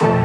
Bye.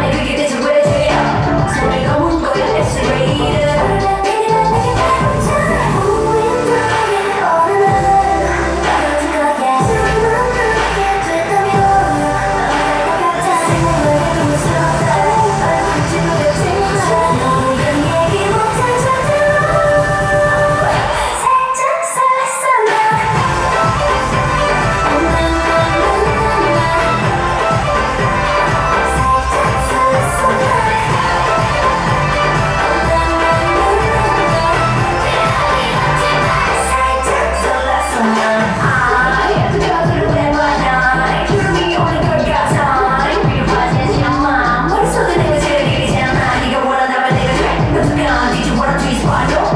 wanna Why not?